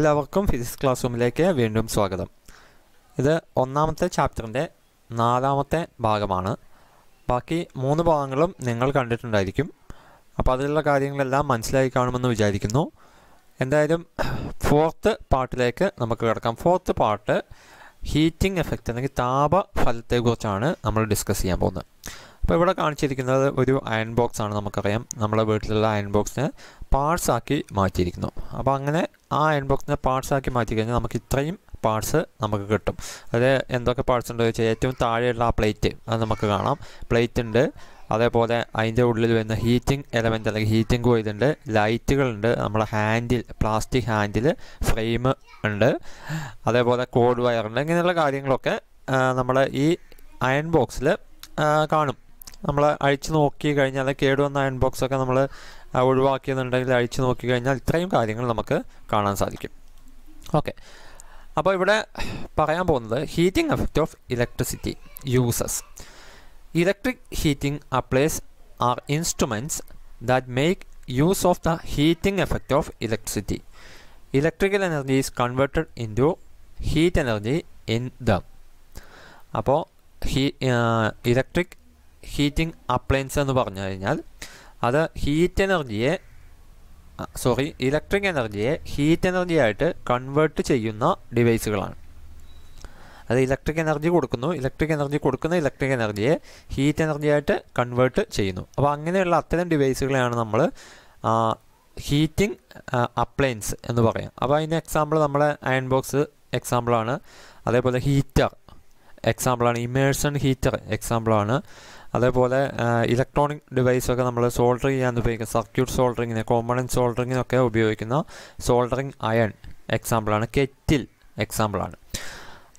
എല്ലാവർക്കും physics class റൂമിലേക്ക് വീണ്ടും സ്വാഗതം. ഇത് ഒന്നാമത്തെ ചാപ്റ്ററിന്റെ നാലാമത്തെ ഭാഗമാണ്. ബാക്കി മൂന്ന് ഭാഗങ്ങളും നിങ്ങൾ കണ്ടിട്ടുണ്ടായിരിക്കും. അപ്പോൾ അതിലുള്ള കാര്യങ്ങളെല്ലാം മനസ്സിലായി കാണുമെന്ന് വിചാരിക്കുന്നു. എന്തായാലും ഫോർത്ത് പാർട്ടിലേക്ക് നമുക്ക് കിടക്കാം. ഫോർത്ത് പാർട്ട് ഹീറ്റിംഗ് എഫക്റ്റ് അല്ലെങ്കിൽ താപ ഫലത്തെക്കുറിച്ചാണ് നമ്മൾ ഡിസ്കസ് ചെയ്യാൻ പോകുന്നത്. അപ്പോൾ ഇവിടെ കാണിച്ചിരിക്കുന്നത് ഒരു അയൺ ബോക്സ് ആണ് നമുക്കറിയാം. നമ്മുടെ വീട്ടിലുള്ള അയൺ ബോക്സിനെ പാർട്സ് ആക്കി മാറ്റിയിരിക്കുന്നു. അപ്പോൾ അങ്ങനെ ആ അയൺ ബോക്സിനെ പാർട്സ് ആക്കി മാറ്റി കഴിഞ്ഞാൽ നമുക്ക് ഇത്രയും പാർട്സ് നമുക്ക് കിട്ടും. അതായത് എന്തൊക്കെ പാർട്സ് ഉണ്ടോ ചോദിച്ചാൽ ഏറ്റവും താഴെയുള്ള ആ പ്ലേറ്റ് അത് നമുക്ക് കാണാം. പ്ലേറ്റ് ഉണ്ട്. അതേപോലെ അതിന്റെ ഉള്ളിൽ വരുന്ന ഹീറ്റിംഗ് എലമെന്റ് അല്ലെങ്കിൽ ഹീറ്റിംഗ് കോയിലുണ്ട് ലൈറ്റുകളുണ്ട് നമ്മുടെ ഹാൻഡിൽ പ്ലാസ്റ്റിക് ഹാൻഡിൽ ഫ്രെയിം ഉണ്ട്. അതേപോലെ കോഡ് വയറുണ്ട് ഇങ്ങനെയുള്ള കാര്യങ്ങളൊക്കെ നമ്മൾ ഈ അയൺ ബോക്സിൽ കാണും. നമ്മൾ അഴിച്ചു നോക്കി കഴിഞ്ഞാൽ കേടുവന്ന അയൺ ബോക്സൊക്കെ നമ്മൾ ഒഴിവാക്കിയെന്നുണ്ടെങ്കിൽ അഴിച്ചു നോക്കി കഴിഞ്ഞാൽ ഇത്രയും കാര്യങ്ങൾ നമുക്ക് കാണാൻ സാധിക്കും. ഓക്കെ. അപ്പോൾ ഇവിടെ പറയാൻ പോകുന്നത് heating effect of electricity uses heating appliances are instruments that make use of the heating effect of electricity electrical energy is converted into heat energy in the അപ്പോൾ ഹീ ഇലക്ട്രിക് ഹീറ്റിംഗ് അപ്ലയൻസ് എന്ന് പറഞ്ഞു കഴിഞ്ഞാൽ അത് heat എനർജിയെ sorry electric എനർജിയെ heat energy ആയിട്ട് convert ചെയ്യുന്ന ഡിവൈസുകളാണ് അത് ഇലക്ട്രിക് എനർജി കൊടുക്കുന്നു. ഇലക്ട്രിക് എനർജി കൊടുക്കുന്ന ഇലക്ട്രിക് എനർജിയെ ഹീറ്റ് എനർജിയായിട്ട് കൺവേർട്ട് ചെയ്യുന്നു. അപ്പോൾ അങ്ങനെയുള്ള അത്തരം ഡിവൈസുകളെയാണ് നമ്മൾ ഹീറ്റിംഗ് അപ്ലയൻസ് എന്ന് പറയാം. അപ്പോൾ അതിന്റെ എക്സാമ്പിൾ നമ്മളെ അയൺ ബോക്സ് എക്സാമ്പിളാണ് അതേപോലെ ഹീറ്റർ എക്സാമ്പിളാണ് ഇമേഴ്സൺ ഹീറ്റർ എക്സാമ്പിളാണ് അതേപോലെ ഇലക്ട്രോണിക് ഡിവൈസൊക്കെ നമ്മൾ സോൾഡർ ചെയ്യാൻ ഉപയോഗിക്കുന്ന സർക്യൂട്ട് സോൾഡറിങ്ങിന് കോമ്പണന്റ് സോൾഡറിങ്ങിനൊക്കെ ഉപയോഗിക്കുന്ന സോൾഡറിങ് അയൺ എക്സാമ്പിളാണ് കെറ്റിൽ എക്സാമ്പിളാണ്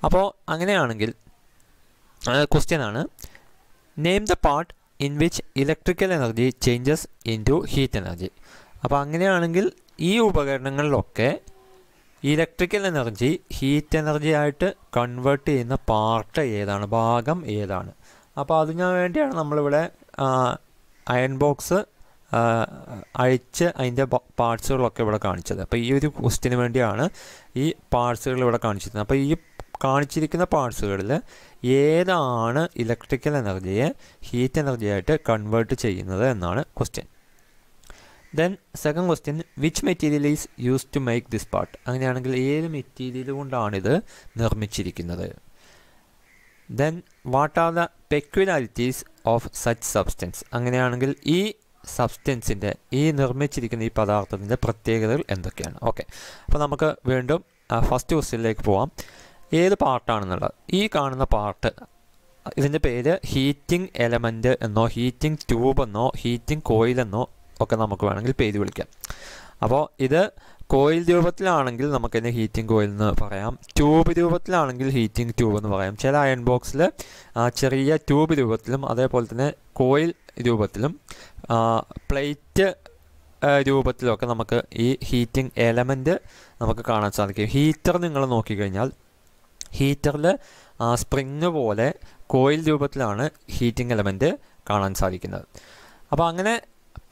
അപ്പോൾ അങ്ങനെയാണെങ്കിൽ ക്വസ്റ്റ്യൻ ആണ്. Name the part in which electrical energy changes into heat energy അപ്പോൾ അങ്ങനെയാണെങ്കിൽ ഈ ഉപകരണങ്ങളിലൊക്കെ ഇലക്ട്രിക്കൽ എനർജി ഹീറ്റ് എനർജി ആയിട്ട് കൺവേർട്ട് ചെയ്യുന്ന പാർട്ട് ഏതാണ്? ഭാഗം ഏതാണ്? അപ്പോൾ അതിനു വേണ്ടിയാണ് നമ്മളിവിടെ അയൺ ബോക്സ് അഴിച്ച് അതിന്റെ പാർട്സുകളൊക്കെ ഇവിടെ കാണിച്ചത്. അപ്പോൾ ഈ ഒരു ക്വസ്റ്റിന് വേണ്ടിയാണ് ഈ പാർട്സുകൾ ഇവിടെ കാണിച്ചിരുന്നത്. അപ്പോൾ ഈ കാണിച്ചിരിക്കുന്ന പാർട്സുകളിൽ ഏതാണ് ഇലക്ട്രിക്കൽ എനർജിയെ ഹീറ്റ് എനർജിയായിട്ട് കൺവേർട്ട് ചെയ്യുന്നത് എന്നാണ് question then second question which material is use to make this part അങ്ങനെയാണെങ്കിൽ ഏത് മെറ്റീരിയൽ കൊണ്ടാണിത് നിർമ്മിച്ചിരിക്കുന്നത്? Then what are the peculiarities of such substance അങ്ങനെയാണെങ്കിൽ ഈ സബ്സ്റ്റൻസിന്റെ ഈ നിർമ്മിച്ചിരിക്കുന്ന ഈ പദാർത്ഥത്തിന്റെ പ്രത്യേകതകൾ എന്തൊക്കെയാണ്? ഓക്കെ അപ്പോൾ നമുക്ക് വീണ്ടും ഫസ്റ്റ് ക്വസ്റ്റ്യനിലേക്ക് പോവാം. ഏത് പാർട്ടാണെന്നുള്ളത് ഈ കാണുന്ന പാർട്ട് ഇതിന്റെ പേര് ഹീറ്റിംഗ് എലമെന്റ് എന്നോ ഹീറ്റിംഗ് ട്യൂബ് എന്നോ ഹീറ്റിംഗ് കോയിൽ എന്നോ ഒക്കെ നമുക്ക് വേണമെങ്കിൽ പേര് വിളിക്കാം. അപ്പോൾ ഇത് കോയിൽ രൂപത്തിലാണെങ്കിൽ നമുക്കതിനെ ഹീറ്റിംഗ് കോയിൽ എന്ന് പറയാം. ട്യൂബ് രൂപത്തിലാണെങ്കിൽ ഹീറ്റിംഗ് ട്യൂബ് എന്ന് പറയാം. ചില അയൺ ബോക്സിൽ ചെറിയ ട്യൂബ് രൂപത്തിലും അതേപോലെ തന്നെ കോയിൽ രൂപത്തിലും പ്ലേറ്റ് രൂപത്തിലൊക്കെ നമുക്ക് ഈ ഹീറ്റിംഗ് എലമെന്റ് നമുക്ക് കാണാൻ സാധിക്കും. ഹീറ്റർ നിങ്ങൾ നോക്കിക്കഴിഞ്ഞാൽ ഹീറ്ററിൽ സ്പ്രിങ് പോലെ കോയിൽ രൂപത്തിലാണ് ഹീറ്റിംഗ് എലമെന്റ് കാണാൻ സാധിക്കുന്നത്. അപ്പോൾ അങ്ങനെ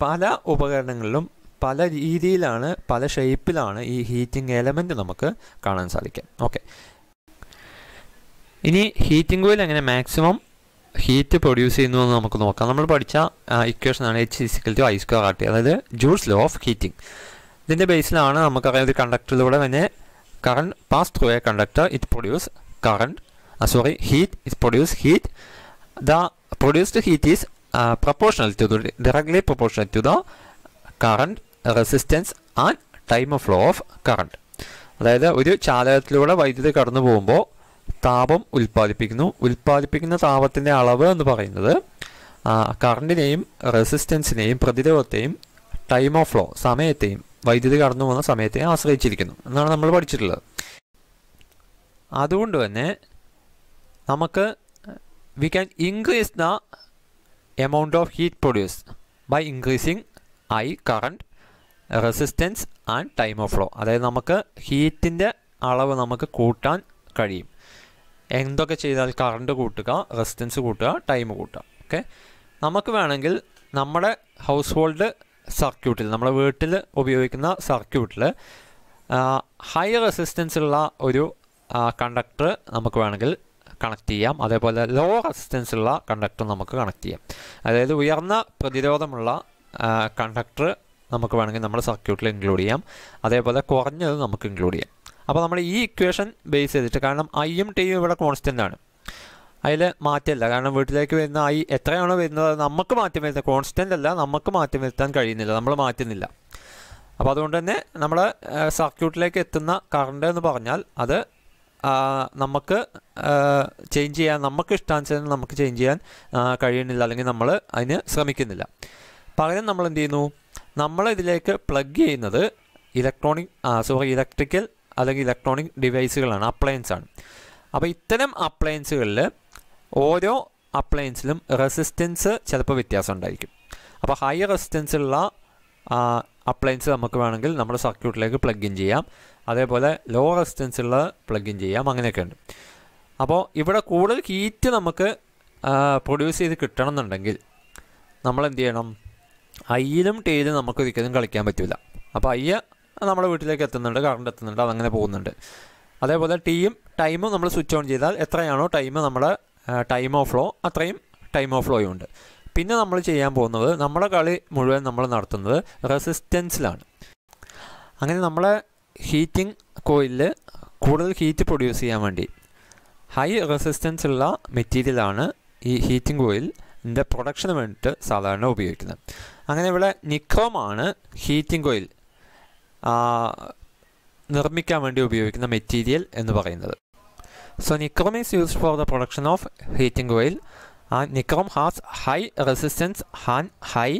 പല ഉപകരണങ്ങളിലും പല രീതിയിലാണ് പല ഷേപ്പിലാണ് ഈ ഹീറ്റിംഗ് എലമെന്റ് നമുക്ക് കാണാൻ സാധിക്കുക. ഓക്കെ. ഇനി ഹീറ്റിംഗ് കോയിൽ എങ്ങനെ മാക്സിമം ഹീറ്റ് പ്രൊഡ്യൂസ് ചെയ്യുന്നു എന്ന് നമുക്ക് നോക്കാം. നമ്മൾ പഠിച്ച ഇക്വേഷനാണ് H is equal to I square R T അതായത് ജൂൾസ് ലോ ഓഫ് ഹീറ്റിംഗ്. ഇതിന്റെ ബേസിലാണ് നമുക്കറിയാം ഒരു കണ്ടക്ടറിലൂടെ തന്നെ current conductor it produce current uh, sorry heat it produce heat the produced heat is uh, proportional to the directly proportional to the current resistance and time of flow of current അതായത് ഒരു ചാലകത്തിലൂടെ വൈദ്യുതി കടന്നു പോകുമ്പോൾ താപം ഉൽപ്പാദിപ്പിക്കുന്നു ഉൽപ്പാദിപ്പിക്കുന്ന താപത്തിന്റെ അളവ് എന്ന് പറയുന്നത് കറണ്ടിനെയും റെസിസ്റ്റൻസിനെയും പ്രതിരോധത്തെയും ടൈം ഓഫ് ഫ്ലോ സമയത്തെയും വൈദ്യുതി കടന്നു പോകുന്ന സമയത്തെ ആശ്രയിച്ചിരിക്കുന്നു. എന്നാണ് നമ്മൾ പഠിച്ചിട്ടുള്ളത്. അതുകൊണ്ട് തന്നെ നമുക്ക് we can increase the amount of heat produce by increasing I current resistance and time of flow അതായത് നമുക്ക് ഹീറ്റിന്റെ അളവ് നമുക്ക് കൂട്ടാൻ കഴിയും. എന്തൊക്കെ ചെയ്താൽ കറണ്ട് കൂട്ടുക റെസിസ്റ്റൻസ് കൂട്ടുക ടൈം കൂട്ടുക. ഓക്കെ നമുക്ക് വേണമെങ്കിൽ നമ്മുടെ ഹൗസ് ഹോൾഡ് സർക്യൂട്ടിൽ നമ്മുടെ വീട്ടിൽ ഉപയോഗിക്കുന്ന സർക്യൂട്ടിൽ ഹൈ റെസിസ്റ്റൻസ് ഉള്ള ഒരു കണ്ടക്ടർ നമുക്ക് വേണമെങ്കിൽ കണക്ട് ചെയ്യാം. അതേപോലെ ലോ റെസിസ്റ്റൻസ് ഉള്ള കണ്ടക്ടർ നമുക്ക് കണക്ട് ചെയ്യാം. അതായത് ഉയർന്ന പ്രതിരോധമുള്ള കണ്ടക്ടർ നമുക്ക് വേണമെങ്കിൽ നമ്മുടെ സർക്യൂട്ടിൽ ഇൻക്ലൂഡ് ചെയ്യാം. അതേപോലെ കുറഞ്ഞത് നമുക്ക് ഇൻക്ലൂഡ് ചെയ്യാം. അപ്പോൾ നമ്മൾ ഈ ഇക്വേഷൻ ബേസ് ചെയ്തിട്ട് കാരണം ഐ ഐയും ടിയും ഇവിടെ കോൺസ്റ്റന്റ് ആണ്. അതിൽ മാറ്റമില്ല. കാരണം വീട്ടിലേക്ക് വരുന്ന ഐ എത്രയാണോ വരുന്നത് നമുക്ക് മാറ്റം വരുന്നത് കോൺസ്റ്റന്റ് അല്ല നമുക്ക് മാറ്റം വരുത്താൻ കഴിയുന്നില്ല. നമ്മൾ മാറ്റുന്നില്ല. അപ്പോൾ അതുകൊണ്ട് തന്നെ നമ്മൾ സർക്യൂട്ടിലേക്ക് എത്തുന്ന കറണ്ട് എന്ന് പറഞ്ഞാൽ അത് നമുക്ക് ചേഞ്ച് ചെയ്യാൻ നമുക്ക് ഇഷ്ടാനുസരണം നമുക്ക് ചേഞ്ച് ചെയ്യാൻ കഴിയുന്നില്ല. അല്ലെങ്കിൽ നമ്മൾ അതിന് ശ്രമിക്കുന്നില്ല. പകരം നമ്മൾ എന്ത് ചെയ്യുന്നു? നമ്മൾ ഇതിലേക്ക് പ്ലഗ് ചെയ്യുന്നത് ഇലക്ട്രോണിക് സോറി ഇലക്ട്രിക്കൽ അല്ലെങ്കിൽ ഇലക്ട്രോണിക് ഡിവൈസുകളാണ് അപ്ലയൻസാണ് അപ്പോൾ ഇത്തരം അപ്ലയൻസുകളിൽ ഓരോ അപ്ലയൻസിലും റെസിസ്റ്റൻസ് ചിലപ്പോൾ വ്യത്യാസം ഉണ്ടായിരിക്കും. അപ്പോൾ ഹൈ റെസിസ്റ്റൻസ് ഉള്ള അപ്ലയൻസ് നമുക്ക് വേണമെങ്കിൽ നമ്മുടെ സർക്യൂട്ടിലേക്ക് പ്ലഗ് ഇൻ ചെയ്യാം. അതേപോലെ ലോ റെസിസ്റ്റൻസ് ഉള്ള പ്ലഗ് ഇൻ ചെയ്യാം. അങ്ങനെയൊക്കെ ഉണ്ട്. അപ്പോൾ ഇവിടെ കൂടുതൽ ഹീറ്റ് നമുക്ക് പ്രൊഡ്യൂസ് ചെയ്ത് കിട്ടണം എന്നുണ്ടെങ്കിൽ നമ്മൾ എന്ത് ചെയ്യണം? ഐയിലും നമുക്ക് ഒരിക്കലും കളിക്കാൻ പറ്റില്ല അപ്പോൾ ഐ നമ്മുടെ വീട്ടിലേക്ക് എത്തുന്നുണ്ട് കറണ്ട് എത്തുന്നുണ്ട് അതങ്ങനെ പോകുന്നുണ്ട്. അതേപോലെ ടീയും ടൈമും നമ്മൾ സ്വിച്ച് ഓൺ ചെയ്താൽ എത്രയാണോ ടൈം നമ്മുടെ ടൈം ഓഫ് ഫ്ലോ അത്രയും ടൈം ഓഫ് ഫ്ലോയും ഉണ്ട്. പിന്നെ നമ്മൾ ചെയ്യാൻ പോകുന്നത് നമ്മുടെ കളി മുഴുവൻ നമ്മൾ നടത്തുന്നത് റെസിസ്റ്റൻസിലാണ് അങ്ങനെ നമ്മളെ ഹീറ്റിംഗ് കോയിലിൽ കൂടുതൽ ഹീറ്റ് പ്രൊഡ്യൂസ് ചെയ്യാൻ വേണ്ടി ഹൈ റെസിസ്റ്റൻസ് ഉള്ള മെറ്റീരിയലാണ് ഈ ഹീറ്റിംഗ് കോയിലിന്റെ പ്രൊഡക്ഷന് വേണ്ടിയിട്ട് സാധാരണ ഉപയോഗിക്കുന്നത്. അങ്ങനെ ഇവിടെ നിക്രോമാണ് ഹീറ്റിംഗ് കോയിൽ നിർമ്മിക്കാൻ വേണ്ടി ഉപയോഗിക്കുന്ന മെറ്റീരിയൽ എന്ന് പറയുന്നത്. So nichrome is used for the production of heating oil and nichrome has high resistance and high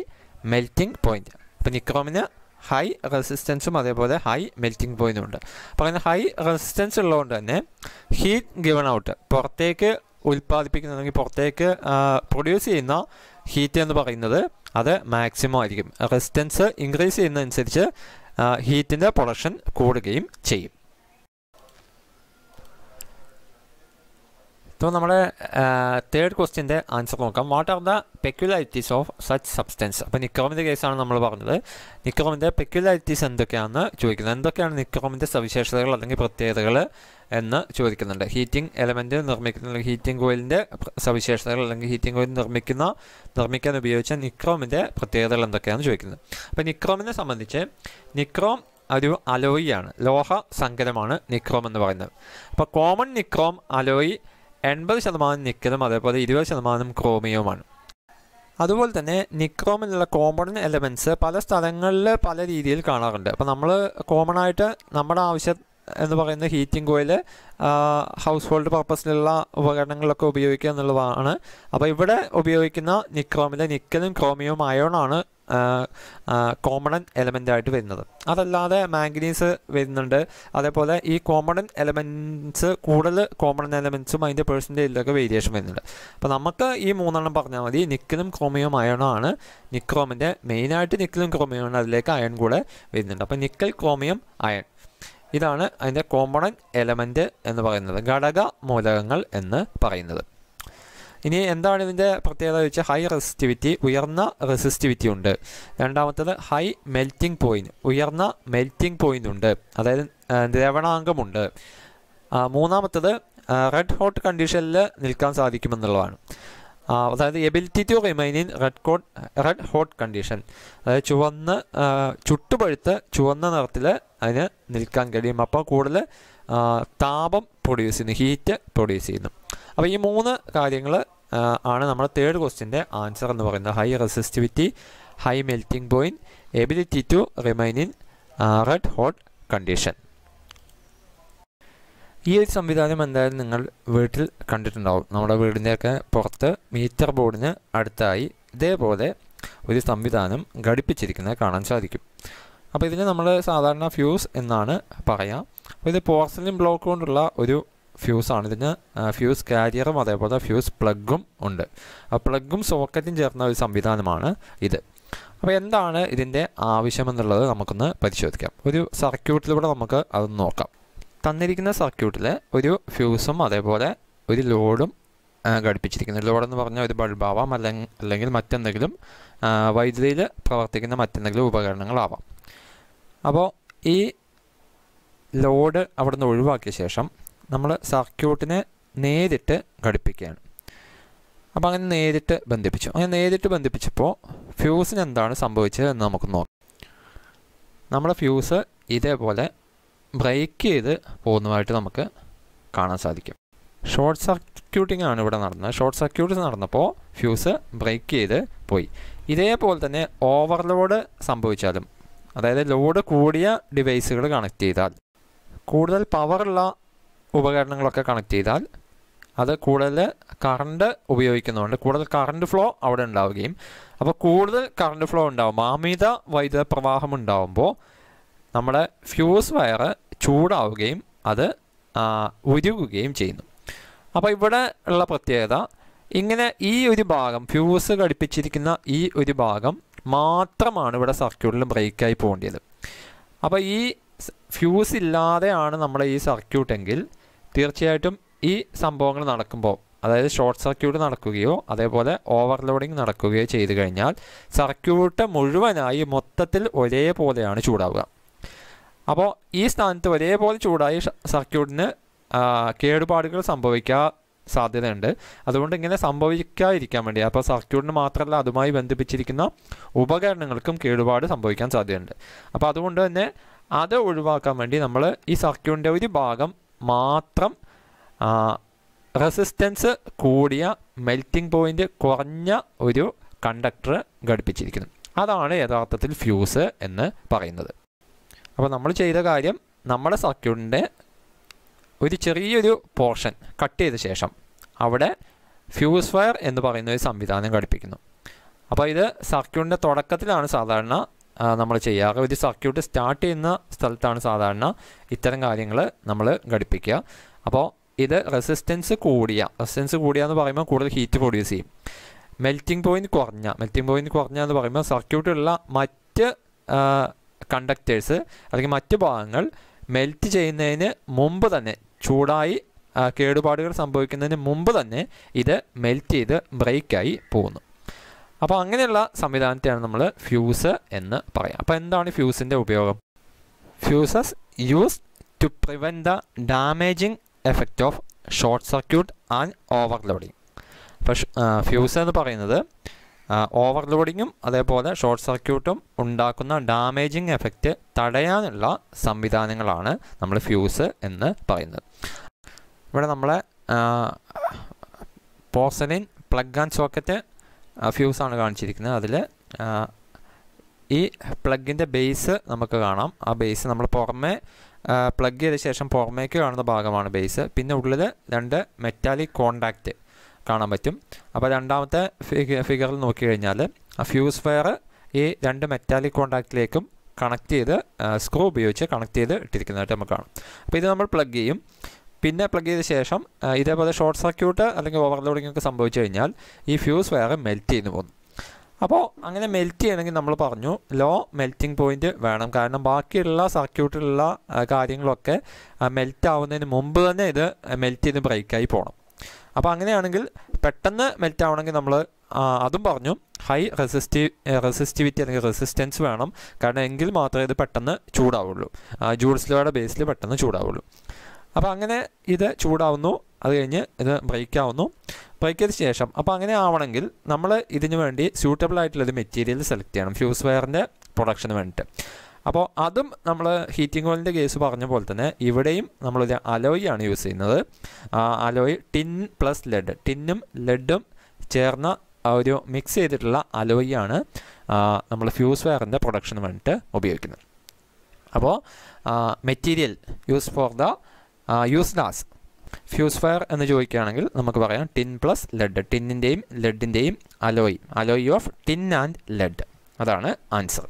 melting point അപ്പോൾ നിക്രോമിന് ഹൈ റെസിസ്റ്റൻസും അതേപോലെ ഹൈ മെൽറ്റിംഗ് പോയിന്റും ഉണ്ട്. അപ്പോൾ അങ്ങനെ ഹൈ റെസിസ്റ്റൻസ് ഉള്ളതുകൊണ്ട് തന്നെ ഹീറ്റ് ഗിവൺ ഔട്ട് പുറത്തേക്ക് ഉൽപ്പാദിപ്പിക്കുന്ന അല്ലെങ്കിൽ പുറത്തേക്ക് പ്രൊഡ്യൂസ് ചെയ്യുന്ന ഹീറ്റ് എന്ന് പറയുന്നത് അത് മാക്സിമം ആയിരിക്കും. റെസിസ്റ്റൻസ് ഇൻക്രീസ് ചെയ്യുന്നതനുസരിച്ച് ഹീറ്റിന്റെ പ്രൊഡക്ഷൻ കൂടുകയും ചെയ്യും. ഇപ്പോൾ നമ്മുടെ തേർഡ് ക്വസ്റ്റ്യന്റെ ആൻസർ നോക്കാം. What are the peculiarities of such substance അപ്പോൾ നിക്രോമിന്റെ കേസാണ് നമ്മൾ പറഞ്ഞത്. നിക്രോമിന്റെ പെക്യുലാരിറ്റീസ് എന്തൊക്കെയാണെന്ന് ചോദിക്കുന്നത്. എന്തൊക്കെയാണ് നിക്രോമിന്റെ സവിശേഷതകൾ അല്ലെങ്കിൽ പ്രത്യേകതകൾ എന്ന് ചോദിക്കുന്നുണ്ട്. ഹീറ്റിംഗ് എലമെന്റ് നിർമ്മിക്കുന്ന ഹീറ്റിംഗ് കോയിലിന്റെ സവിശേഷതകൾ അല്ലെങ്കിൽ ഹീറ്റിംഗ് കോയിൽ നിർമ്മിക്കുന്ന നിർമ്മിക്കാൻ ഉപയോഗിച്ച നിക്രോമിന്റെ പ്രത്യേകതകൾ എന്തൊക്കെയാണെന്ന് ചോദിക്കുന്നത്. അപ്പോൾ നിക്രോമിനെ സംബന്ധിച്ച് നിക്രോം ഒരു അലോയിയാണ്. ലോഹ സങ്കരമാണ് നിക്രോം എന്ന് പറയുന്നത്. അപ്പോൾ കോമൺ നിക്രോം അലോയി എൺപത് ശതമാനം നിക്കലും അതേപോലെ ഇരുപത് ശതമാനം ക്രോമിയവുമാണ് അതുപോലെ തന്നെ നിക്രോമിലുള്ള കോമൺ എലമെന്റ്സ് പല സ്ഥലങ്ങളിൽ പല രീതിയിൽ കാണാറുണ്ട്. അപ്പോൾ നമ്മൾ കോമൺ ആയിട്ട് നമ്മുടെ ആവശ്യം എന്ന് പറയുന്ന ഹീറ്റിംഗ് കോയിൽ ഹൗസ് ഹോൾഡ് പർപ്പസിലുള്ള ഉപകരണങ്ങളൊക്കെ ഉപയോഗിക്കുക എന്നുള്ളതാണ്. അപ്പോൾ ഇവിടെ ഉപയോഗിക്കുന്ന നിക്രോമിലെ നിക്കലും ക്രോമിയവും അയോണാണ് കോമണൻ എലമെന്റ് ആയിട്ട് വരുന്നത്. അതല്ലാതെ മാംഗനീസ് വരുന്നുണ്ട്. അതേപോലെ ഈ കോമണൻ എലമെന്റ്സ് കൂടുതൽ കോമണൻ എലമെന്റ്സും അതിന്റെ പേഴ്സന്റേജിലൊക്കെ വേരിയേഷൻ വരുന്നുണ്ട്. അപ്പോൾ നമുക്ക് ഈ മൂന്നെണ്ണം പറഞ്ഞാൽ മതി. നിക്കലും ക്രോമിയവും അയണാണ് നിക്രോമിന്റെ മെയിനായിട്ട് നിക്കലും ആണ് അതിലേക്ക് അയൺ കൂടെ വരുന്നുണ്ട്. അപ്പോൾ നിക്കൽ ക്രോമിയം അയൺ ഇതാണ് അതിന്റെ കോമ്പണൻ എലമെന്റ് എന്ന് പറയുന്നത്. ഘടക മൂലകങ്ങൾ എന്ന് പറയുന്നത്. ഇനി എന്താണ് ഇതിന്റെ പ്രത്യേകത വെച്ചാൽ ഹൈ റെസിസ്റ്റിവിറ്റി ഉയർന്ന റെസിസ്റ്റിവിറ്റി ഉണ്ട്. രണ്ടാമത്തത് ഹൈ മെൽറ്റിംഗ് പോയിന്റ് ഉയർന്ന മെൽറ്റിംഗ് പോയിന്റ് ഉണ്ട്. അതായത് ദ്രവണാംഗമുണ്ട്. മൂന്നാമത്തത് റെഡ് ഹോട്ട് കണ്ടീഷനിൽ നിൽക്കാൻ സാധിക്കുമെന്നുള്ളതാണ്. അതായത് ability to remain in red coat red hot condition അതായത് ചുവന്ന് ചുട്ടുപഴുത്ത് ചുവന്ന നിറത്തിൽ അതിന് നിൽക്കാൻ കഴിയും. അപ്പോൾ കൂടുതൽ താപം പ്രൊഡ്യൂസ് ചെയ്യുന്നു ഹീറ്റ് പ്രൊഡ്യൂസ് ചെയ്യുന്നു. അപ്പോൾ ഈ മൂന്ന് കാര്യങ്ങൾ ആണ് നമ്മൾ തേർഡ് ക്വസ്റ്റിന്റെ ആൻസർ എന്ന് പറയുന്നത്. High resistivity high melting point ability to remain in red hot condition ഈ ഒരു സംവിധാനം എന്തായാലും നിങ്ങൾ വീട്ടിൽ കണ്ടിട്ടുണ്ടാവും. നമ്മുടെ വീടിന്റെയൊക്കെ പുറത്ത് മീറ്റർ ബോർഡിന് അടുത്തായി ഇതേപോലെ ഒരു സംവിധാനം ഘടിപ്പിച്ചിരിക്കുന്നത് കാണാൻ സാധിക്കും. അപ്പോൾ ഇതിനെ നമ്മൾ സാധാരണ ഫ്യൂസ് എന്നാണ് പറയാം. അപ്പോൾ ഇത് പോർസലിൻ ബ്ലോക്ക് കൊണ്ടുള്ള ഒരു ഫ്യൂസാണ് ഇതിന് ഫ്യൂസ് കാരിയറും അതേപോലെ ഫ്യൂസ് പ്ലഗും ഉണ്ട്. ആ പ്ലഗും സോക്കറ്റും ചേർന്ന ഒരു സംവിധാനമാണ് ഇത്. അപ്പോൾ എന്താണ് ഇതിന്റെ ആവശ്യമെന്നുള്ളത് നമുക്കൊന്ന് പരിശോധിക്കാം. ഒരു സർക്യൂട്ടിലൂടെ നമുക്ക് അതൊന്ന് നോക്കാം. തന്നിരിക്കുന്ന സർക്യൂട്ടിൽ ഒരു ഫ്യൂസും അതേപോലെ ഒരു ലോഡും ഘടിപ്പിച്ചിരിക്കുന്നു. ലോഡെന്ന് പറഞ്ഞാൽ ഒരു ബൾബാവാം അല്ലെങ്കിൽ അല്ലെങ്കിൽ മറ്റെന്തെങ്കിലും വൈദ്യുതിയിൽ പ്രവർത്തിക്കുന്ന മറ്റെന്തെങ്കിലും ഉപകരണങ്ങളാവാം. അപ്പോൾ ഈ ലോഡ് അവിടെ നിന്ന് ഒഴിവാക്കിയ ശേഷം നമ്മൾ സർക്യൂട്ടിനെ നേരിട്ട് ഘടിപ്പിക്കുകയാണ്. അപ്പോൾ അങ്ങനെ നേരിട്ട് ബന്ധിപ്പിച്ചു. അങ്ങനെ നേരിട്ട് ബന്ധിപ്പിച്ചപ്പോൾ ഫ്യൂസിന് എന്താണ് സംഭവിച്ചത് എന്ന് നമുക്ക് നോക്കാം. നമ്മുടെ ഫ്യൂസ് ഇതേപോലെ ബ്രേക്ക് ചെയ്ത് പോകുന്നതായിട്ട് നമുക്ക് കാണാൻ സാധിക്കും. ഷോർട്ട് സർക്യൂട്ടിംഗ് ആണ് ഇവിടെ നടന്നത്. ഷോർട്ട് സർക്യൂട്ട് നടന്നപ്പോൾ ഫ്യൂസ് ബ്രേക്ക് ചെയ്ത് പോയി. ഇതേപോലെ തന്നെ ഓവർലോഡ് സംഭവിച്ചാലും അതായത് ലോഡ് കൂടിയ ഡിവൈസുകൾ കണക്ട് ചെയ്താൽ കൂടുതൽ പവറുള്ള ഉപകരണങ്ങളൊക്കെ കണക്ട് ചെയ്താൽ അത് കൂടുതൽ കറണ്ട് ഉപയോഗിക്കുന്നതുകൊണ്ട് കൂടുതൽ കറണ്ട് ഫ്ലോ അവിടെ ഉണ്ടാവുകയും അപ്പോൾ കൂടുതൽ കറണ്ട് ഫ്ലോ ഉണ്ടാകുമ്പോൾ അമിത വൈദ്യുത പ്രവാഹം ഉണ്ടാകുമ്പോൾ നമ്മുടെ ഫ്യൂസ് വയർ ചൂടാവുകയും അത് ഉരുകുകയും ചെയ്യുന്നു. അപ്പോൾ ഇവിടെ ഉള്ള പ്രത്യേകത ഇങ്ങനെ ഈ ഒരു ഭാഗം ഫ്യൂസ് ഘടിപ്പിച്ചിരിക്കുന്ന ഈ ഒരു ഭാഗം മാത്രമാണ് ഇവിടെ സർക്യൂട്ടിൽ ബ്രേക്കായി പോകേണ്ടത്. അപ്പോൾ ഈ ഫ്യൂസ് ഇല്ലാതെയാണ് നമ്മുടെ ഈ സർക്യൂട്ടെങ്കിൽ തീർച്ചയായിട്ടും ഈ സംഭവങ്ങൾ നടക്കുമ്പോൾ അതായത് ഷോർട്ട് സർക്യൂട്ട് നടക്കുകയോ അതേപോലെ ഓവർലോഡിങ് നടക്കുകയോ ചെയ്തു കഴിഞ്ഞാൽ സർക്യൂട്ട് മുഴുവനായി മൊത്തത്തിൽ ഒരേപോലെയാണ് ചൂടാവുക. അപ്പോൾ ഈ സ്ഥാനത്ത് ഒരേപോലെ ചൂടായി സർക്യൂട്ടിന് കേടുപാടുകൾ സംഭവിക്കാൻ സാധ്യതയുണ്ട്. അതുകൊണ്ട് ഇങ്ങനെ സംഭവിക്കാതിരിക്കാൻ വേണ്ടി അപ്പോൾ സർക്യൂട്ടിന് മാത്രമല്ല അതുമായി ബന്ധിപ്പിച്ചിരിക്കുന്ന ഉപകരണങ്ങൾക്കും കേടുപാട് സംഭവിക്കാൻ സാധ്യതയുണ്ട്. അപ്പോൾ അതുകൊണ്ട് തന്നെ അത് ഒഴിവാക്കാൻ വേണ്ടി നമ്മൾ ഈ സർക്യൂട്ടിന്റെ ഒരു ഭാഗം മാത്രം റെസിസ്റ്റൻസ് കൂടിയ മെൽറ്റിംഗ് പോയിന്റ് കുറഞ്ഞ ഒരു കണ്ടക്ടർ ഘടിപ്പിച്ചിരിക്കുന്നു. അതാണ് യഥാർത്ഥത്തിൽ ഫ്യൂസ് എന്ന് പറയുന്നത്. അപ്പോൾ നമ്മൾ ചെയ്ത കാര്യം നമ്മുടെ സർക്യൂട്ടിന്റെ ഒരു ചെറിയൊരു പോർഷൻ കട്ട് ചെയ്ത ശേഷം അവിടെ ഫ്യൂസ് വയർ എന്ന് പറയുന്ന ഒരു സംവിധാനം ഘടിപ്പിക്കുന്നു. അപ്പോൾ ഇത് സർക്യൂട്ടിന്റെ തുടക്കത്തിലാണ് സാധാരണ നമ്മൾ ചെയ്യാറ് ഒരു സർക്യൂട്ട് സ്റ്റാർട്ട് ചെയ്യുന്ന സ്ഥലത്താണ് സാധാരണ ഇത്തരം കാര്യങ്ങൾ നമ്മൾ ഘടിപ്പിക്കുക. അപ്പോൾ ഇത് റെസിസ്റ്റൻസ് കൂടിയ റെസിസ്റ്റൻസ് കൂടിയ എന്ന് പറയുമ്പോൾ കൂടുതൽ ഹീറ്റ് പ്രൊഡ്യൂസ് ചെയ്യും. മെൽറ്റിംഗ് പോയിന്റ് കുറഞ്ഞ മെൽറ്റിംഗ് പോയിന്റ് കുറഞ്ഞ എന്ന് പറയുമ്പോൾ സർക്യൂട്ടിലുള്ള മറ്റ് കണ്ടക്ടേഴ്സ് അല്ലെങ്കിൽ മറ്റ് ഭാഗങ്ങൾ മെൽറ്റ് ചെയ്യുന്നതിന് മുമ്പ് തന്നെ ചൂടായി കേടുപാടുകൾ സംഭവിക്കുന്നതിന് മുമ്പ് തന്നെ ഇത് മെൽറ്റ് ചെയ്ത് ബ്രേക്കായി പോകുന്നു. അപ്പോൾ അങ്ങനെയുള്ള സംവിധാനത്തെയാണ് നമ്മൾ ഫ്യൂസ് എന്ന് പറയാം. അപ്പോൾ എന്താണ് ഫ്യൂസിന്റെ ഉപയോഗം? Fuses use to prevent the damaging effect of short circuit and overloading അപ്പോൾ ഫ്യൂസ് എന്ന് പറയുന്നത് ഓവർലോഡിങ്ങും അതേപോലെ ഷോർട്ട് സർക്യൂട്ടും ഉണ്ടാക്കുന്ന ഡാമേജിങ് എഫക്റ്റ് തടയാനുള്ള സംവിധാനങ്ങളാണ് നമ്മൾ ഫ്യൂസ് എന്ന് പറയുന്നത്. ഇവിടെ നമ്മളെ പോർസലിൻ പ്ലഗ് ആൻഡ് സോക്കറ്റ് ഫ്യൂസാണ് കാണിച്ചിരിക്കുന്നത് അതിൽ ഈ പ്ലഗിന്റെ ബേസ് നമുക്ക് കാണാം. ആ ബേസ് നമ്മൾ പുറമേ പ്ലഗ് ചെയ്ത ശേഷം പുറമേക്ക് കാണുന്ന ഭാഗമാണ് ബേസ് പിന്നെ ഉള്ളിൽ രണ്ട് മെറ്റാലിക് കോണ്ടാക്റ്റ് കാണാൻ പറ്റും. അപ്പോൾ രണ്ടാമത്തെ ഫിഗ ഫിഗറിൽ നോക്കി കഴിഞ്ഞാൽ ആ ഫ്യൂസ് വയർ ഈ രണ്ട് മെറ്റാലിക് കോണ്ടാക്റ്റിലേക്കും കണക്ട് ചെയ്ത് സ്ക്രൂ ഉപയോഗിച്ച് കണക്ട് ചെയ്ത് ഇട്ടിരിക്കുന്നതായിട്ട് നമുക്ക് കാണാം. അപ്പോൾ ഇത് നമ്മൾ പ്ലഗ് ചെയ്യും. പിന്നെ പ്ലഗ് ചെയ്ത ശേഷം ഇതേപോലെ ഷോർട്ട് സർക്യൂട്ട് അല്ലെങ്കിൽ ഓവർലോഡിംഗ് ഒക്കെ സംഭവിച്ചു കഴിഞ്ഞാൽ ഈ ഫ്യൂസ് വയർ മെൽറ്റ് ചെയ്ത് പോകുന്നു അപ്പോൾ അങ്ങനെ മെൽറ്റ് ചെയ്യണമെങ്കിൽ നമ്മൾ പറഞ്ഞു ലോ മെൽറ്റിംഗ് പോയിന്റ് വേണം. കാരണം ബാക്കിയുള്ള സർക്യൂട്ടിലുള്ള കാര്യങ്ങളൊക്കെ മെൽറ്റ് ആവുന്നതിന് മുമ്പ് തന്നെ ഇത് മെൽറ്റ് ചെയ്ത് ബ്രേക്കായി പോകണം അപ്പോൾ അങ്ങനെയാണെങ്കിൽ പെട്ടെന്ന് മെൽറ്റ് ആവണമെങ്കിൽ നമ്മൾ അതും പറഞ്ഞു ഹൈ റെസിസ്റ്റീവ് റെസിസ്റ്റിവിറ്റി അല്ലെങ്കിൽ റെസിസ്റ്റൻസ് വേണം. കാരണം എങ്കിൽ മാത്രമേ ഇത് പെട്ടെന്ന് ചൂടാവുള്ളൂ. ജൂൾസ്ലോയുടെ ബേസിൽ പെട്ടെന്ന് ചൂടാവുള്ളൂ. അപ്പോൾ അങ്ങനെ ഇത് ചൂടാവുന്നു. അത് കഴിഞ്ഞ് ഇത് ബ്രേക്ക് ആവുന്നു. ബ്രേക്ക് ചെയ്ത ശേഷം അപ്പോൾ അങ്ങനെ ആവണമെങ്കിൽ നമ്മൾ ഇതിനു വേണ്ടി സ്യൂട്ടബിൾ ആയിട്ടുള്ളൊരു മെറ്റീരിയൽ സെലക്ട് ചെയ്യണം. ഫ്യൂസ് വയറിന്റെ പ്രൊഡക്ഷന് വേണ്ടിയിട്ട് അപ്പോൾ അതും നമ്മൾ ഹീറ്റിംഗ് ഓയിലിന്റെ കേസ് പറഞ്ഞ പോലെ തന്നെ ഇവിടെയും നമ്മളൊരു അലോയ് ആണ് യൂസ് ചെയ്യുന്നത്. അലോയ് ടിൻ പ്ലസ് ലെഡ് ടിന്നും ലെഡും ചേർന്ന ഒരു മിക്സ് ചെയ്തിട്ടുള്ള അലോയ് ആണ് നമ്മൾ ഫ്യൂസ് വയറിന്റെ പ്രൊഡക്ഷന് വേണ്ടിയിട്ട് ഉപയോഗിക്കുന്നത്. അപ്പോൾ material use for the use as fuse fire എന്ന് ചോദിക്കുകയാണെങ്കിൽ നമുക്ക് പറയാം ടിൻ പ്ലസ് ലെഡ് ടിന്നിന്റെയും ലെഡിന്റെയും alloy alloy of tin and lead അതാണ് ആൻസർ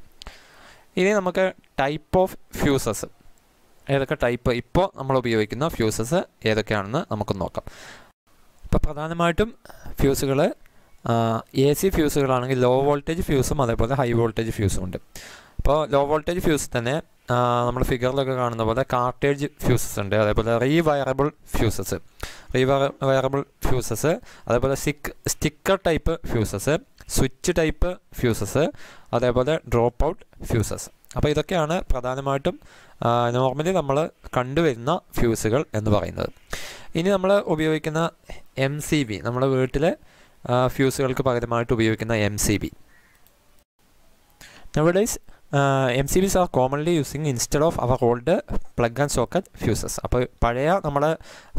ഇനി നമുക്ക് ടൈപ്പ് ഓഫ് ഫ്യൂസസ് ഏതൊക്കെ ടൈപ്പ് ഇപ്പോൾ നമ്മൾ ഉപയോഗിക്കുന്ന ഫ്യൂസസ് ഏതൊക്കെയാണെന്ന് നമുക്ക് നോക്കാം. ഇപ്പോൾ പ്രധാനമായിട്ടും ഫ്യൂസുകൾ എ സി ഫ്യൂസുകളാണെങ്കിൽ ലോ വോൾട്ടേജ് ഫ്യൂസും അതേപോലെ ഹൈ വോൾട്ടേജ് ഫ്യൂസും ഉണ്ട്. അപ്പോൾ ലോ വോൾട്ടേജ് ഫ്യൂസ് തന്നെ നമ്മൾ ഫിഗറിലൊക്കെ കാണുന്ന പോലെ കാർട്ടേജ് ഫ്യൂസസ് ഉണ്ട്. അതേപോലെ റീവയറബിൾ ഫ്യൂസസ് റീവയറബിൾ ഫ്യൂസസ് അതേപോലെ സിക്ക് sticker type fuses switch type fuses അതേപോലെ ഡ്രോപ്പ് ഔട്ട് ഫ്യൂസസ് അപ്പോൾ ഇതൊക്കെയാണ് പ്രധാനമായിട്ടും നോർമലി നമ്മൾ കണ്ടുവരുന്ന ഫ്യൂസുകൾ എന്ന് പറയുന്നത്. ഇനി നമ്മൾ ഉപയോഗിക്കുന്ന എം സി ബി നമ്മുടെ വീട്ടിലെ ഫ്യൂസുകൾക്ക് പകരമായിട്ട് ഉപയോഗിക്കുന്ന M C B nowadays M C Bs are commonly using instead of our old plug and socket fuses അപ്പോൾ പഴയ നമ്മുടെ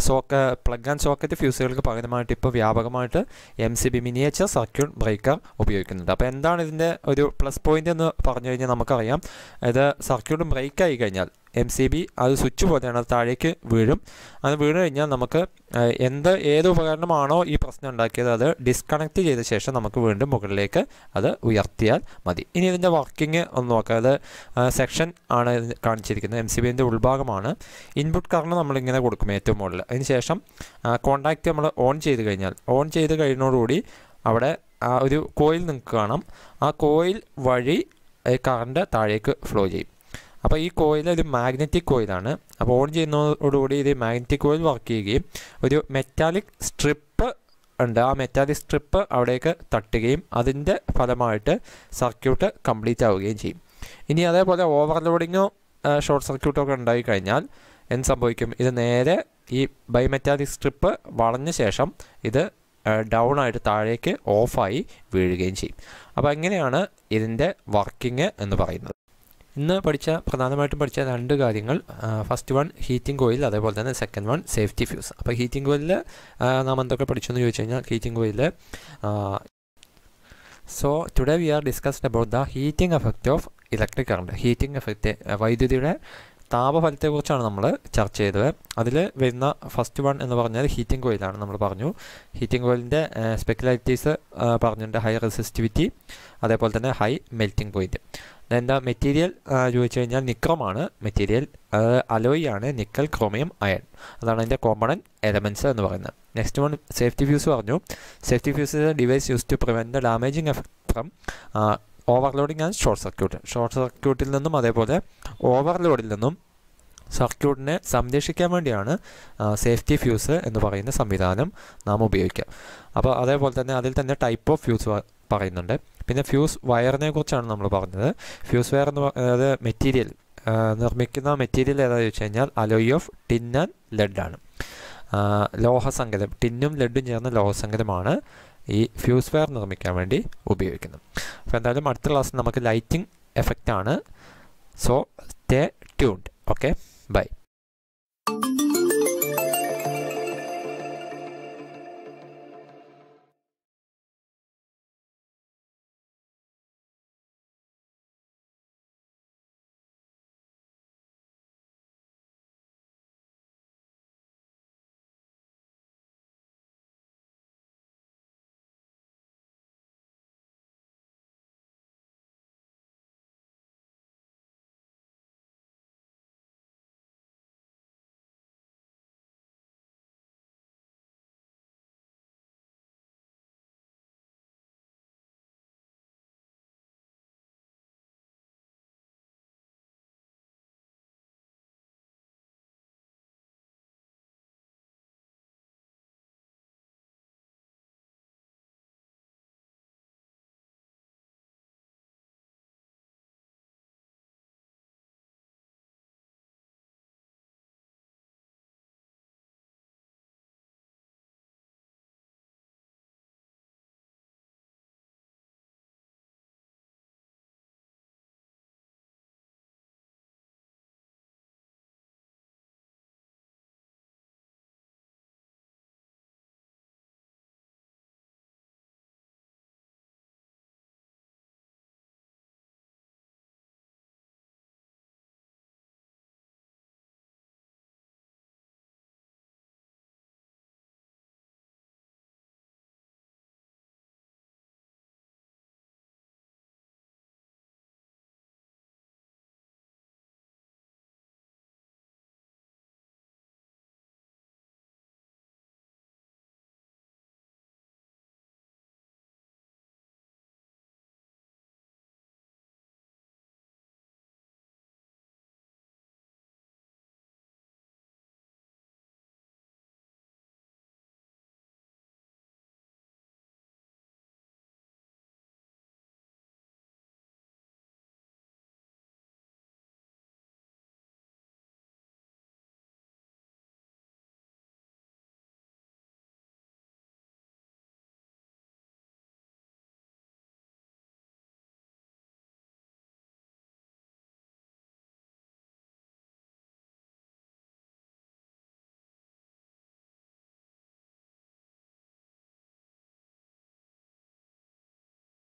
സോക്ക പ്ലഗ് ആൻഡ് സോക്കറ്റ് ഫ്യൂസുകൾക്ക് പകരമായിട്ട് ഇപ്പോൾ വ്യാപകമായിട്ട് M C B miniature circuit breaker ഉപയോഗിക്കുന്നുണ്ട്. അപ്പോൾ എന്താണ് ഇതിന്റെ ഒരു പ്ലസ് പോയിന്റ് എന്ന് പറഞ്ഞു കഴിഞ്ഞാൽ നമുക്കറിയാം. ഇത് സർക്യൂട്ട് ബ്രേക്ക് ആയി കഴിഞ്ഞാൽ എം സി ബി അത് സ്വിച്ച് പോലെയാണ് അത് താഴേക്ക് വീഴും. അത് വീണ് കഴിഞ്ഞാൽ നമുക്ക് എന്ത് ഏത് ഉപകരണമാണോ ഈ പ്രശ്നം ഉണ്ടാക്കിയത് അത് ഡിസ്കണക്ട് ചെയ്ത ശേഷം നമുക്ക് വീണ്ടും മുകളിലേക്ക് അത് ഉയർത്തിയാൽ മതി. ഇനി ഇതിന്റെ വർക്കിംഗ് ഒന്ന് നോക്കാം. അത് സെക്ഷൻ ആണ് കാണിച്ചിരിക്കുന്നത്. എം സി ബിന്റെ ഉൾഭാഗമാണ്. ഇൻപുട്ട് കറണ്ട് നമ്മളിങ്ങനെ കൊടുക്കും ഏറ്റവും മുകളിൽ. അതിന് ശേഷം കോണ്ടാക്റ്റ് നമ്മൾ ഓൺ ചെയ്ത് കഴിഞ്ഞാൽ ഓൺ ചെയ്ത് കഴിയുന്നതോടുകൂടി അവിടെ ഒരു കോയിൽ നിങ്ങൾക്ക് കാണാം. ആ കോയിൽ വഴി കറണ്ട് താഴേക്ക് ഫ്ലോ ചെയ്യും. അപ്പോൾ ഈ കോയിൽ ഒരു മാഗ്നറ്റിക് കോയിലാണ് അപ്പോൾ ഓൺ ചെയ്യുന്നതോടുകൂടി ഇത് മാഗ്നറ്റിക് കോയിൽ വർക്ക് ചെയ്യുകയും ഒരു മെറ്റാലിക് സ്ട്രിപ്പ് ഉണ്ട്. ആ മെറ്റാലിക് സ്ട്രിപ്പ് അവിടേക്ക് തട്ടുകയും അതിന്റെ ഫലമായിട്ട് സർക്യൂട്ട് കംപ്ലീറ്റ് ആവുകയും ചെയ്യും. ഇനി അതേപോലെ ഓവർലോഡിങ്ങോ ഷോർട്ട് സർക്യൂട്ടോ ഒക്കെ ഉണ്ടായി കഴിഞ്ഞാൽ എന്ത് സംഭവിക്കും? ഇത് നേരെ ഈ ബൈമെറ്റാലിക് സ്ട്രിപ്പ് വളഞ്ഞ ശേഷം ഇത് ഡൗൺ ആയിട്ട് താഴേക്ക് ഓഫായി വീഴുകയും ചെയ്യും. അപ്പോൾ എങ്ങനെയാണ് ഇതിന്റെ വർക്കിംഗ് എന്ന് പറയുന്നത്? ഇന്ന് പഠിച്ച പ്രധാനമായിട്ടും പഠിച്ച രണ്ട് കാര്യങ്ങൾ ഫസ്റ്റ് വൺ ഹീറ്റിംഗ് കോയിൽ അതേപോലെ തന്നെ സെക്കൻഡ് വൺ സേഫ്റ്റി ഫ്യൂസ് അപ്പോൾ ഹീറ്റിംഗ് കോയിലിൽ നാം എന്തൊക്കെ പഠിച്ചു എന്ന് ചോദിച്ചു കഴിഞ്ഞാൽ ഹീറ്റിംഗ് കോയിലിൽ so today we are discussed about the heating effect of electric current heating effect വൈദ്യുതിയുടെ താപഫലത്തെക്കുറിച്ചാണ് നമ്മൾ ചർച്ച ചെയ്തത്. അതിൽ വരുന്ന ഫസ്റ്റ് വൺ എന്ന് പറഞ്ഞാൽ ഹീറ്റിംഗ് കോയിലാണ് നമ്മൾ പറഞ്ഞു. ഹീറ്റിംഗ് കോയിലിന്റെ സ്പെക്കുലാരിറ്റീസ് പറഞ്ഞിട്ടുണ്ട്. ഹൈ റെസിസ്റ്റിവിറ്റി അതേപോലെ തന്നെ ഹൈ മെൽറ്റിംഗ് പോയിന്റ് എന്റെ മെറ്റീരിയൽ ചോദിച്ചു കഴിഞ്ഞാൽ നിക്രോമാണ്. മെറ്റീരിയൽ അലോയ് ആണ്. നിക്കൽ ക്രോമിയം അയൺ അതാണ് അതിന്റെ കോമ്പണന്റ് എലമെന്റ്സ് എന്ന് പറയുന്നത്. നെക്സ്റ്റ് വൺ സേഫ്റ്റി ഫ്യൂസ് പറഞ്ഞു. Safety fuse device use to prevent the damaging effect from overloading and short circuit. Short സർക്യൂട്ടിൽ നിന്നും അതേപോലെ ഓവർലോഡിൽ നിന്നും സർക്യൂട്ടിനെ സംരക്ഷിക്കാൻ വേണ്ടിയാണ് സേഫ്റ്റി ഫ്യൂസ് എന്ന് പറയുന്ന സംവിധാനം നാം ഉപയോഗിക്കുക. അപ്പോൾ അതേപോലെ തന്നെ അതിൽ തന്നെ ടൈപ്പ് ഓഫ് ഫ്യൂസ് പറയുന്നുണ്ട്. പിന്നെ ഫ്യൂസ് വയറിനെ കുറിച്ചാണ് നമ്മൾ പറഞ്ഞത്. ഫ്യൂസ് വയർ എന്ന് പറയുന്നത് മെറ്റീരിയൽ നിർമ്മിക്കുന്ന മെറ്റീരിയൽ ഏതാണെന്ന് ചോദിച്ചു കഴിഞ്ഞാൽ അലോയ് ഓഫ് ടിൻ ആൻഡ് ലെഡാണ് ലോഹസങ്കരം ടിന്നും ലെഡും ചേർന്ന ലോഹസങ്കരമാണ് ഈ ഫ്യൂസ് വയർ നിർമ്മിക്കാൻ വേണ്ടി ഉപയോഗിക്കുന്നു. അപ്പോൾ എന്തായാലും അടുത്ത ക്ലാസ്സിൽ നമുക്ക് lighting എഫക്റ്റാണ് so stay tuned okay bye